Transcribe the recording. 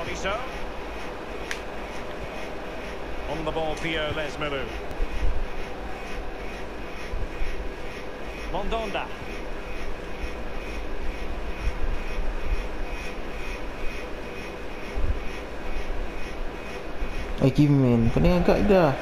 Tolisso. On the ball, Pio Lesmelu. Mondonda. Eh Kimin Kau ni agak dah